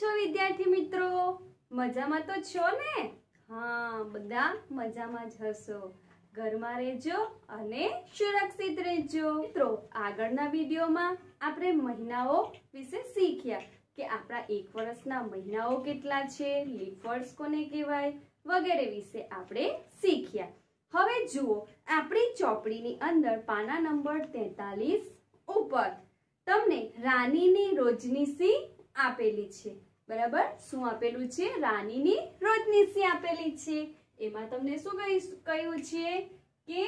છો, વિદ્યાર્થી મિત્રો? મજામાં તો છો ને? હા, બધા મજામાં જ હશો. ઘરમાં રહેજો અને સુરક્ષિત રહેજો. મિત્રો, આગળના વિડીયોમાં આપણે મહિનાઓ વિશે શીખ્યા કે આપણા એક વર્ષના મહિનાઓ કેટલા છે, લીપ વર્ષ કોને કહેવાય, વગેરે વિશે આપણે શીખ્યા. હવે જુઓ, આપણી ચોપડીની અંદર પાના નંબર તેતાલીસ ઉપર તમને રાનીની રોજની સી આપેલી છે. બરાબર? શું આપેલું છે? રાનીની રોજનીશી આપેલી છે. એમાં તમને શું કહી- કહ્યું છે કે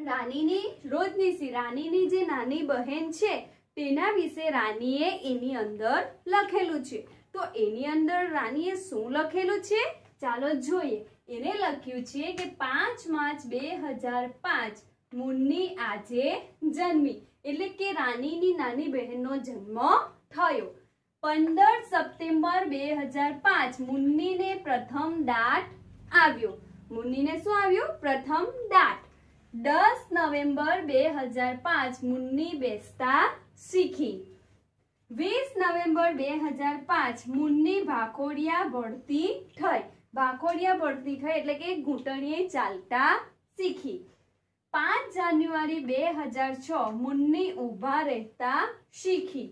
રાનીની રોજનીશી રાનીની જે નાની બહેન છે, તેના વિશે રાનીએ એની અંદર લખેલું છે. તો એની અંદર રાનીએ શું લખેલું છે? ચાલો જોઈએ. એને લખ્યું છે કે પાંચ માર્ચ બે હજાર પાંચ, મુન્ની આજે જન્મી. એટલે કે રાનીની નાની બહેનનો જન્મ થયો. પંદર સપ્ટેમ્બર બે હજાર પાંચ મુન્નીને પ્રથમ દાટ આવ્યો. મુન્નીને શું આવ્યું? પ્રથમ દાટ. દસ નવેમ્બર બે હજાર પાંચ મુન્ની બેસતા શીખી. વીસ નવેમ્બર બે હજાર પાંચ મુન્ની ભાખોડિયા ભળતી થઈ. ભાખોડિયા ભળતી થઈ એટલે કે ઘૂંટણીએ ચાલતા શીખી. પાંચ જાન્યુઆરી બે હજાર છ મુન્ની ઊભા રહેતા શીખી.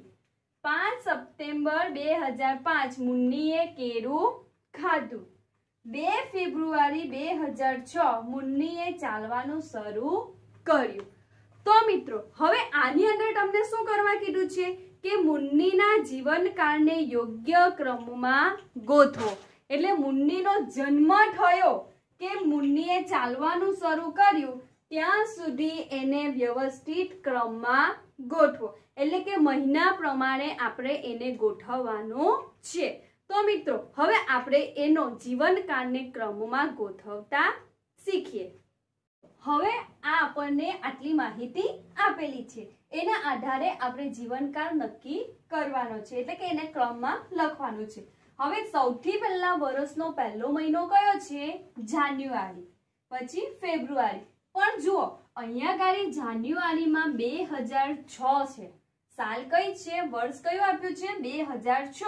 પાંચ સપ્ટેમ્બર બે હજાર પાંચ, મુન્નીએ કેરું ખાધું. બે ફેબ્રુઆરી બે હજાર છ, મુન્નીએ ચાલવાનું શરૂ કર્યું. તો મિત્રો, હવે આની અંદર તમને શું કરવા કીધું છે? કે મુન્નીના જીવનકાળને યોગ્ય ક્રમમાં ગોથવો. એટલે મુન્નીનો જન્મ થયો કે મુન્નીએ ચાલવાનું શરૂ કર્યું, ત્યાં સુધી એને વ્યવસ્થિત ક્રમમાં ગોઠવો. એટલે કે મહિના પ્રમાણે આપણે એને ગોઠવવાનો છે. તો મિત્રો, હવે આપણે એનો જીવનકાળને ક્રમમાં ગોઠવતા શીખીએ. હવે આ આપણને આટલી માહિતી આપેલી છે. એના આધારે આપણે જીવનકાળ નક્કી કરવાનો છે. એટલે કે એને ક્રમમાં લખવાનું છે. હવે સૌથી પહેલા વર્ષનો પહેલો મહિનો કયો છે? જાન્યુઆરી. પછી ફેબ્રુઆરી. પણ જુઓ, અહીંયા ગાડી જાન્યુઆરીમાં બે હજાર છ છે. સાલ કઈ છે? વર્ષ કયું આપ્યું છે? બે હજાર છ.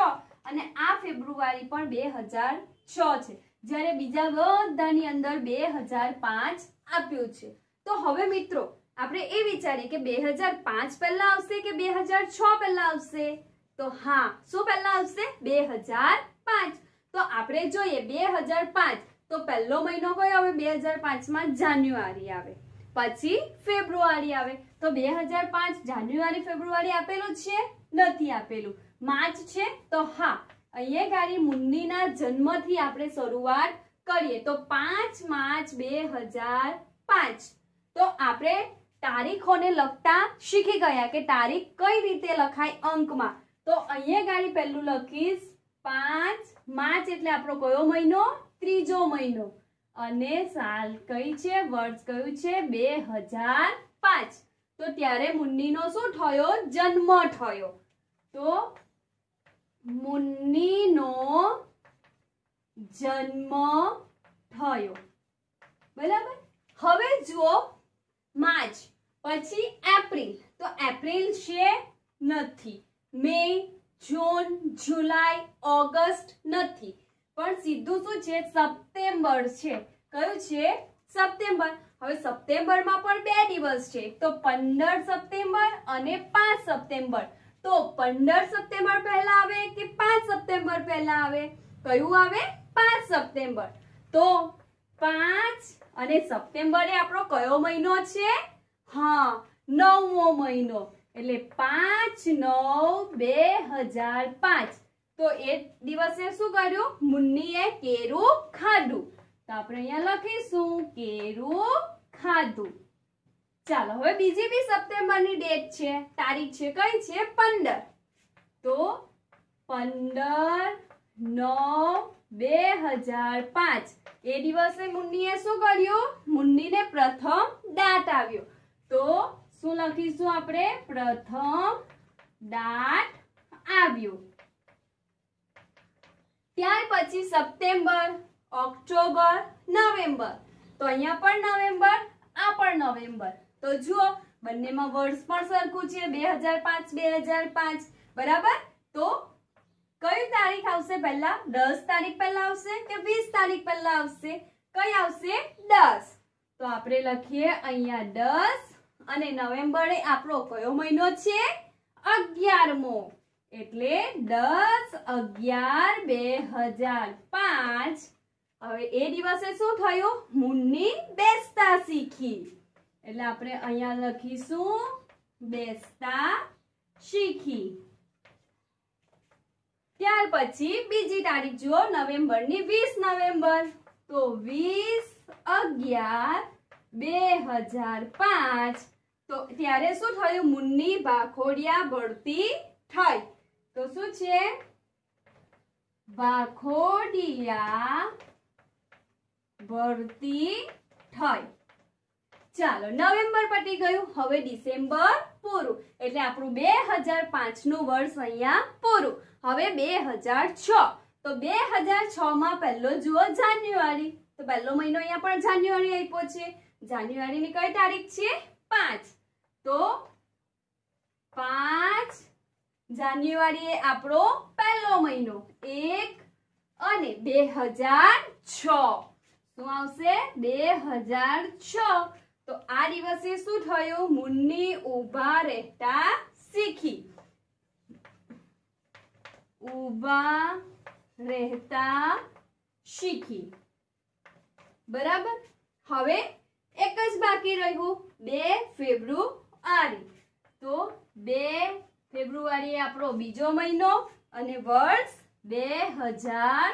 અને આ ફેબ્રુઆરી પણ બે હજાર છ છે. જ્યારે બીજા બધાની અંદર બે હજાર પાંચ આપ્યું છે. તો હવે મિત્રો, આપણે એ વિચારીએ કે બે હજાર પાંચ પહેલા આવશે કે બે હજાર છ પહેલા આવશે? તો હા, શું પહેલા આવશે? બે હજાર પાંચ. તો આપણે જોઈએ બે હજાર પાંચ. તો પહેલો મહિનો કયો આવે? બે હજાર પાંચમાં જાન્યુઆરી આવે. પછી ફેબ્રુઆરી આવે. તો બે હજાર પાંચ જાન્યુઆરી, ફેબ્રુઆરી આપેલું છે? નથી આપેલું. માર્ચ છે? તો હા. અહીંયા ગાડી મુન્નીના જન્મથી આપણે શરૂઆત કરીએ. તો પાંચ માર્ચ બે હજાર પાંચ. તો આપણે તારીખોને લખતા શીખી ગયા કે તારીખ કઈ રીતે લખાય અંકમાં. તો અહીંયા ગાડી પહેલું લખીશ, પાંચ માર્ચ એટલે આપણો કયો મહિનો? ત્રીજો મહિનો. અને સાલ કઈ છે? વર્ષ કયું છે? બે હજાર પાંચ. તો ત્યારે મુન્નીનો શું થયો? જન્મ થયો. તો મુન્નીનો જન્મ થયો. બરાબર? હવે જુઓ માર્ચ, પછી એપ્રિલ. તો એપ્રિલ છે નથી. મે, જૂન, જુલાઈ, ઓગસ્ટ નથી. પણ સીધું શું છે? સપ્ટેમ્બર છે. કયું છે? સપ્ટેમ્બર. હવે સપ્ટેમ્બરમાં પણ બે દિવસ છે. તો પંદર સપ્ટેમ્બર અને પાંચ સપ્ટેમ્બર. તો પંદર સપ્ટેમ્બર પહેલા આવે કે પાંચ સપ્ટેમ્બર પહેલા આવે? કયું આવે? પાંચ સપ્ટેમ્બર. તો પાંચ અને સપ્ટેમ્બર આપણો કયો મહિનો છે? હા, નવમો મહિનો. એટલે પાંચ નવ બે હજાર પાંચ. તો એ દિવસે શું કર્યું? મુન્નીએ કેરું ખાધું. તો આપણે અહીંયા લખીશું કેરું ખાધું. ચાલો, હવે બીજી બી સપ્ટેમ્બરની ડેટ છે, તારીખ છે કઈ છે? પંદર. તો પંદર નવ બે હજાર પાંચ. એ દિવસે મુન્નીએ શું કર્યું? મુન્નીને પ્રથમ દાંત આવ્યો. તો શું લખીશું આપણે? પ્રથમ દાંત આવ્યો. ત્યાર પછી સપ્ટેમ્બર. October, November. તો અહીંયા પણ નવેમ્બર, આ પણ નવેમ્બર. તો જુઓ, બંનેમાં વર્ષ પણ સરખું છે. બે હજાર પાંચ, બે હજાર પાંચ. બરાબર? તો કઈ તારીખ આવશે પહેલા? દસ તારીખ પહેલા આવશે કે વીસ તારીખ પહેલા આવશે? કઈ આવશે? દસ. તો આપણે લખીએ અહીંયા દસ અને નવેમ્બર આપણો કયો મહિનો છે? અગિયારમો. એટલે દસ અગિયાર બે હજાર પાંચ. હવે એ દિવસે શું થયું? મુન્ની બેસતા શીખી. એટલે આપણે અહીંયા લખીશું, બેસતા શીખી. ત્યાર પછી બીજી તારીખ જુઓ, નવેમ્બરની વીસ નવેમ્બર. તો વીસ અગિયાર બે હજાર પાંચ. તો ત્યારે શું થયું? મુન્ની ભાખોડિયા ભળતી થઈ. તો શું છે? ભાખોડિયા ભરતી થઈ ચાલો, નવેમ્બર પતી ગયું, હવે ડિસેમ્બર પૂરું. એટલે આપણું બે હજાર પાંચનું વર્ષ અહીંયા પૂરું. હવે બે હજાર છ. તો બે હજાર છમાં પહેલો જુઓ જાન્યુઆરી. તો પહેલો મહિનો અહીંયા પણ જાન્યુઆરી આપ્યો છે. જાન્યુઆરીની કઈ તારીખ છે? પાંચ. તો પાંચ જાન્યુઆરી એ આપણો પહેલો મહિનો. એક અને બે હજાર છ. શું આવશે બે હજાર છ. તો આ દિવસે શું થયું? મુન્ની ઊભા રહેતા શીખી. ઊભા રહેતા શીખી. બરાબર? હવે એક જ બાકી રહ્યું. બે ફેબ્રુઆરી. તો બે ફેબ્રુઆરી આપણો બીજો મહિનો અને વર્ષ બે હજાર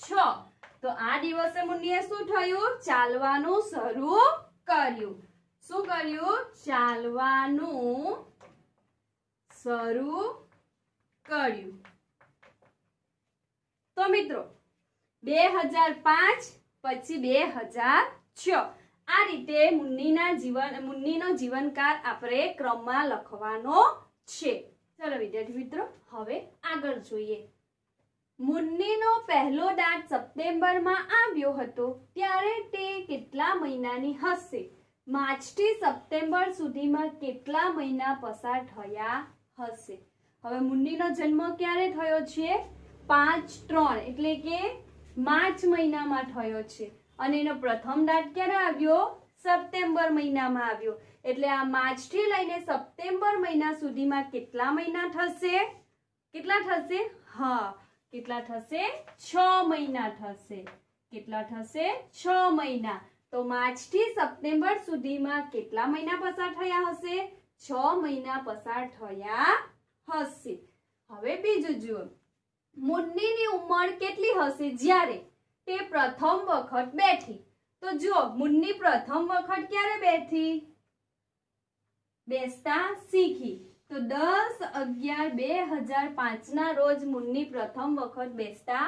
છ. તો આ દિવસે મુન્નીએ શું થયું? ચાલવાનું શરૂ કર્યું. શું કર્યું? ચાલવાનું શરૂ કર્યું. તો મિત્રો, બે હજાર પાંચ પછી બે હજાર છ. આ રીતે મુન્નીના જીવન મુન્નીનો જીવનકાળ આપણે ક્રમમાં લખવાનો છે. ચલો વિદ્યાર્થી મિત્રો, હવે આગળ જોઈએ. મુન્નીનો પહેલો દાંત સપ્ટેમ્બરમાં આવ્યો હતો, ત્યારે તે કેટલા મહિનાની હશે? માર્ચથી સપ્ટેમ્બર સુધીમાં કેટલા મહિના પસાર થયા હશે? હવે મુન્નીનો જન્મ ક્યારે થયો છે? પાંચ ત્રણ, એટલે કે માર્ચ મહિનામાં થયો છે. અને એનો પ્રથમ દાંત ક્યારે આવ્યો? સપ્ટેમ્બર મહિનામાં આવ્યો. એટલે આ માર્ચથી લઈને સપ્ટેમ્બર મહિના સુધીમાં કેટલા મહિના થશે? કેટલા થશે? હા કેટલા થશે? છ મહિના થશે. કેટલા થશે? છ મહિના. તો માર્ચથી સપ્ટેમ્બર સુધીમાં કેટલા મહિના પસાર થયા હશે? છ મહિના પસાર થયા હશે. હવે બીજું જુઓ. મુન્નીની ઉંમર કેટલી હશે? જ્યારે તે પ્રથમ વખત બેઠી. તો જુઓ, મુન્ની પ્રથમ વખત ક્યારે બેઠી? બેસતા શીખી. તો દસ અગિયાર બે હજાર પાંચના રોજ મુન્ની પ્રથમ વખત બેસતા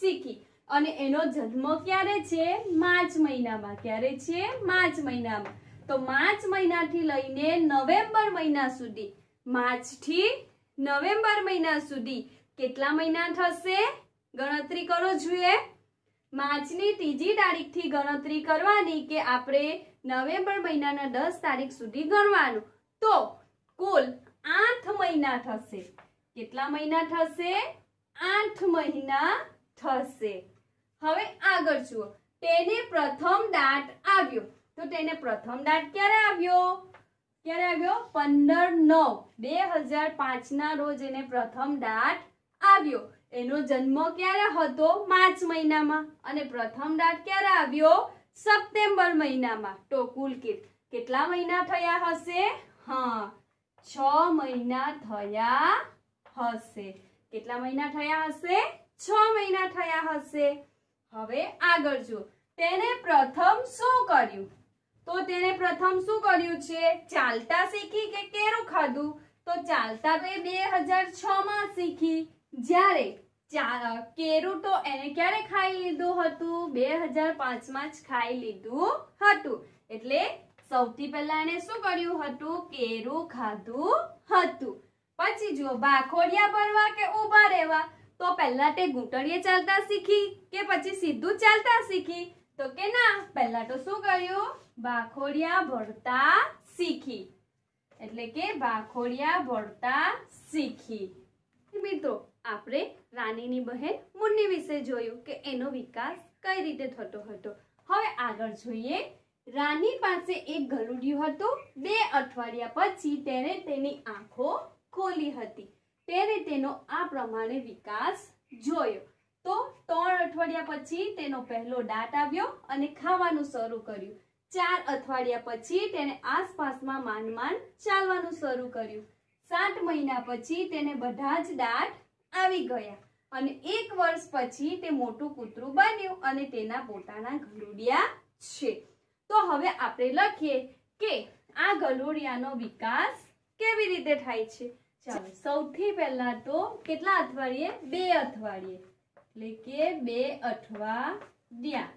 શીખી. અને એનો જન્મ ક્યારે છે? માર્ચ મહિનામાં. ક્યારે છે? માર્ચ મહિનામાં. તો માર્ચ મહિનાથી લઈને નવેમ્બર મહિના સુધી. માર્ચથી નવેમ્બર મહિના સુધી કેટલા મહિના થશે? ગણતરી કરો જોઈએ માર્ચની ત્રીજી તારીખથી ગણતરી કરવાની કે આપણે નવેમ્બર મહિનાના દસ તારીખ સુધી ગણવાનું. તો કુલ આઠ મહિના થશે. કેટલા મહિના થશે? આઠ મહિના થશે. હવે આગળ જુઓ. તેને પ્રથમ દાંત આવ્યો. તો તેને પ્રથમ દાંત ક્યારે આવ્યો? ક્યારે આવ્યો? પંદર નવ. બે હજાર પાંચના રોજ એને પ્રથમ દાંત આવ્યો. એનો જન્મ ક્યારે હતો? માર્ચ મહિનામાં. અને પ્રથમ દાંત ક્યારે આવ્યો? સપ્ટેમ્બર મહિનામાં. તો કુલ કેટલા મહિના થયા હશે? હા છ મહિના થયા હશે. કેટલા મહિના થયા હશે? છ મહિના થયા હશે. હવે આગળ જો તેને પ્રથમ શું કર્યું? તો તેને પ્રથમ શું કર્યું છે? ચાલતા શીખી કે કેરું ખાધું? તો ચાલતા તો બે હજાર છ માં શીખી. જ્યારે કેરું તો એને ક્યારે ખાઈ લીધું હતું? બે હજાર પાંચમાં જ ખાઈ લીધું હતું. એટલે સૌથી પહેલા એને શું કર્યું હતું? કેરું ખાધું હતું. પછી જો બાખોડિયા ભરવા કે ઊભા રહેવા? તો પહેલા તે ઘૂંટણીએ ચાલતા શીખી કે પછી સીધું ચાલતા શીખી? તો કે ના, પહેલા તો શું કર્યું? ભાખોડિયા ભરતા શીખી. એટલે કે ભાખોડિયા ભરતા શીખી. મિત્રો, આપણે રાનીની બહેન મુન્ની વિશે જોયું કે એનો વિકાસ કઈ રીતે થતો હતો. હવે આગળ જોઈએ રાની પાસે એક ગરુડિયું હતું. બે અઠવાડિયા પછી તેણે તેની આંખો ખોલી હતી. તેણે તેનો આ પ્રમાણે વિકાસ જોયો. તો ત્રણ અઠવાડિયા પછી તેનો પહેલો દાંત આવ્યો અને ખાવાનું શરૂ કર્યું. ચાર અઠવાડિયા પછી તેણે આસપાસમાં માંડ ચાલવાનું શરૂ કર્યું. સાત મહિના પછી તેને બધા જ દાંત આવી ગયા અને એક વર્ષ પછી તે મોટું કૂતરું બન્યું અને તેના પોતાના ગરુડિયા છે. તો હવે આપણે લખીએ કે આ ગલુડિયાનો વિકાસ કેવી રીતે થાય છે? ચાલો, સૌથી પહેલા તો કેટલા અઠવાડિયે? બે અઠવાડિયે. એટલે કે બે અઠવાડિયા.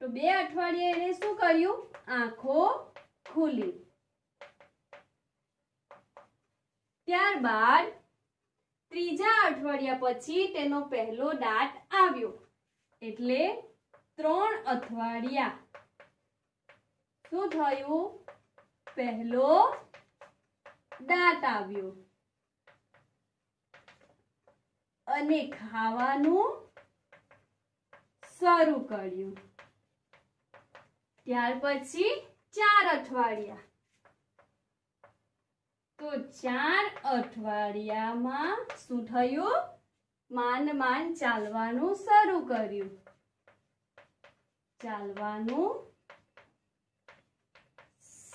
તો બે અઠવાડિયે એને શું કર્યું? આંખો ખુલી. ત્યારબાદ ત્રીજા અઠવાડિયા પછી તેનો પહેલો દાંત આવ્યો. એટલે ત્રણ અઠવાડિયા. શું થયું? પહેલો દાંત આવ્યો. અને ખાવાનું શરૂ કર્યું. ત્યાર પછી ચાર અઠવાડિયા. તો ચાર અઠવાડિયામાં શું થયું? માન માન ચાલવાનું શરૂ કર્યું. ચાલવાનું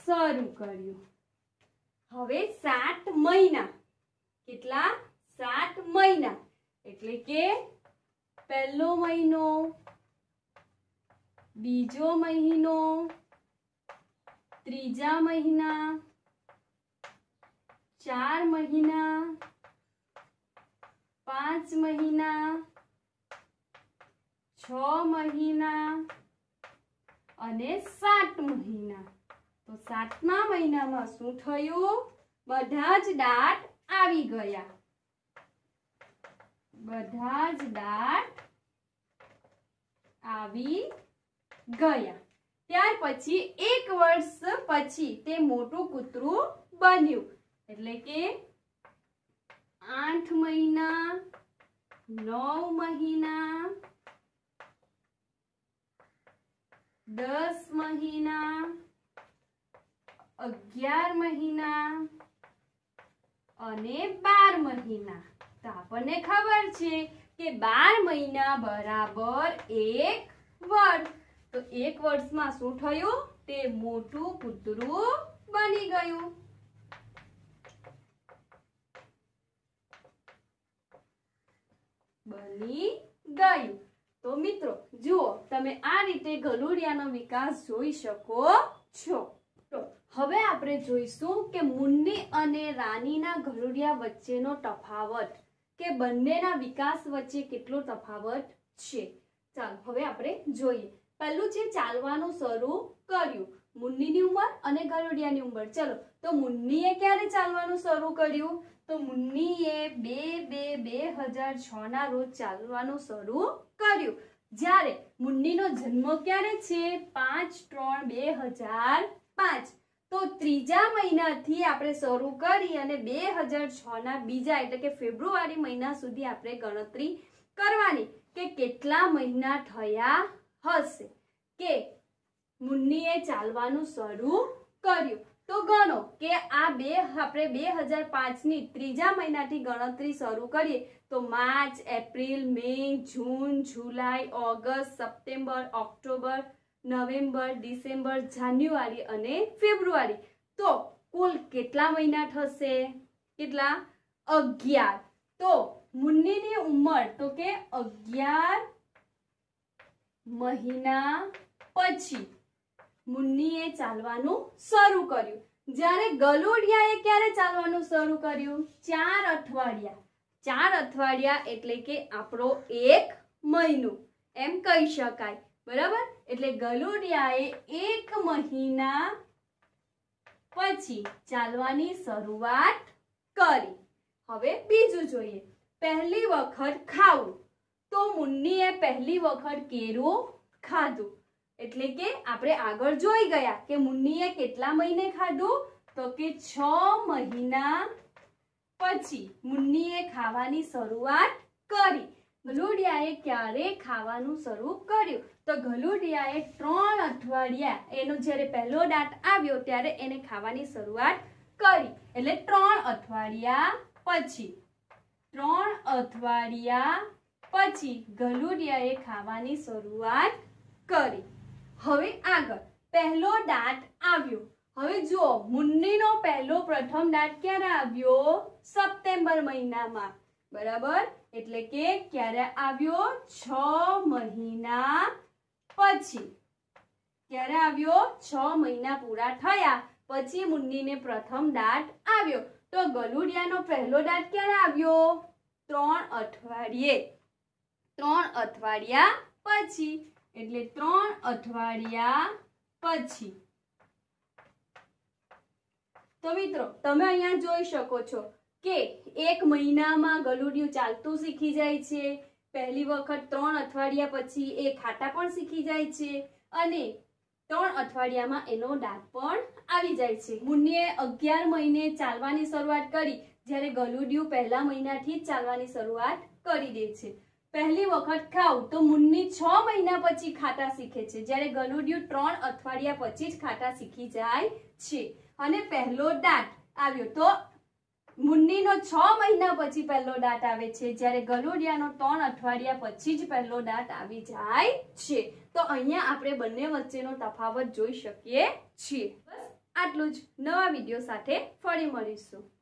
શરૂ કર્યું. હવે સાત મહિના. કેટલા? સાત મહિના. એટલે કે પહેલો મહિનો, બીજો મહિનો, ત્રીજા મહિના, ચાર મહિના, પાંચ મહિના, છ મહિના અને સાત મહિના. તો સાતમા મહિનામાં શું થયું? બધા જ દાંત આવી ગયા. બધા જ દાંત આવી ગયા. ત્યાર પછી એક વર્ષ પછી તે મોટું કૂતરું બન્યું. એટલે કે આઠ મહિના, નવ મહિના, દસ મહિના અગિયાર મહિના અને બાર મહિના. તો આપણને ખબર છે કે બાર મહિના બરાબર એક વર્ષ તો એક વર્ષમાં શું થયું? તે મોટું કૂતરું બની ગયું. બની ગયું. તો મિત્રો, જુઓ, તમે આ રીતે ગલુડિયાનો વિકાસ જોઈ શકો છો. હવે આપણે જોઈશું કે મુન્ની અને રાનીના ઘરુડિયા વચ્ચેનો તફાવત કે બંનેના વિકાસ વચ્ચે કેટલો તફાવત છે. ચાલો, હવે આપણે જોઈએ. પહેલું છે ચાલવાનું શરૂ કર્યું. મુન્નીની ઉંમર અને ગલુડિયાની ઉંમર. ચલો, તો મુન્નીએ ક્યારે ચાલવાનું શરૂ કર્યું? તો મુન્નીએ બે બે બે હજાર છ ના રોજ ચાલવાનું શરૂ કર્યું. જ્યારે મુન્નીનો જન્મ ક્યારે છે? પાંચ ત્રણ બે હજાર પાંચ. તો ત્રીજા મહિનાથી આપણે શરૂ કરી અને બે હજાર છ ના બીજા એટલે કે ફેબ્રુઆરી મહિના સુધી આપણે ગણતરી કરવાની કે કેટલા મહિના થયા હશે કે મુન્નીએ ચાલવાનું શરૂ કર્યું. તો ગણો કે આ બે, આપણે બે હજાર પાંચની ત્રીજા મહિનાથી ગણતરી શરૂ કરીએ તો March, April, May, June, July, August, September, October November, December, જાન્યુઆરી અને ફેબ્રુઆરી. તો કુલ કેટલા મહિના થશે? કેટલા? અગિયાર. તો મુન્નીની ઉંમર, તો કે અગિયાર મહિના પછી મુન્નીએ ચાલવાનું શરૂ કર્યું. જ્યારે ગલુડિયાએ ક્યારે ચાલવાનું શરૂ કર્યું? ચાર અઠવાડિયા. ચાર અઠવાડિયા એટલે કે આપણો એક મહિનો. એમ કહી શકાય. બરાબર? એટલે ગલુડિયાએ એક મહિના પછી ચાલવાની શરૂઆત કરી. હવે બીજું જોઈએ. પહેલી વખત ખાવું. તો મુન્નીએ પહેલી વખત કેરું ખાધું. એટલે કે આપણે આગળ જોઈ ગયા કે મુન્નીએ કેટલા મહિને ખાધું? તો કે છ મહિના પછી મુન્નીએ ખાવાની શરૂઆત કરી. ગલુડિયાએ ક્યારે ખાવાનું શરૂ કર્યું. તો ગલુડિયાએ ત્રણ અઠવાડિયા એનો જ્યારે પહેલો દાંત આવ્યો ત્યારે એને ખાવાની શરૂઆત કરી. એટલે ત્રણ અઠવાડિયા પછી, ત્રણ અઠવાડિયા પછી ગલુડિયાએ ખાવાની શરૂઆત કરી. હવે આગળ, પહેલો દાંત આવ્યો. હવે જુઓ, મુન્નીનો પહેલો પ્રથમ દાંત ક્યારે આવ્યો? સપ્ટેમ્બર મહિનામાં. બરાબર? એટલે કે ક્યારે આવ્યો? છ મહિના પછી. ક્યારે આવ્યો? છ મહિના પૂરા થયા પછી મુન્નીને પ્રથમ દાંત આવ્યો. તો ગલુડિયાનો પહેલો દાંત ક્યારે આવ્યો? ત્રણ અઠવાડિયે. ત્રણ અઠવાડિયા પછી. એટલે ત્રણ અઠવાડિયા પછી. તો મિત્રો, તમે અહીંયા જોઈ શકો છો કે એક મહિનામાં ગલુડિયું ચાલતું શીખી જાય છે, પહેલી વખત ત્રણ અઠવાડિયા પછી એ ખાતા પણ શીખી જાય છે અને ત્રણ અઠવાડિયામાં એનો દાંત પણ આવી જાય છે. મુન્નીએ અગિયાર મહિને ચાલવાની શરૂઆત કરી, જ્યારે ગલુડિયું પહેલા મહિનાથી જ ચાલવાની શરૂઆત કરી દે છે. પહેલી વખત ખાવ તો મુન્ની છ મહિના પછી ખાતા શીખે છે, જ્યારે ગલુડિયું ત્રણ અઠવાડિયા પછી જ ખાતા શીખી જાય છે. અને પહેલો દાંત આવ્યો તો મુન્નીનો છ મહિના પછી પહેલો દાંત આવે છે. જ્યારે ગલુડિયાનો ત્રણ અઠવાડિયા પછી જ પહેલો દાંત આવી જાય છે. તો અહીંયા આપણે બંને વચ્ચેનો તફાવત જોઈ શકીએ છીએ. બસ આટલું જ. નવા વીડિયો સાથે ફરી મળીશું.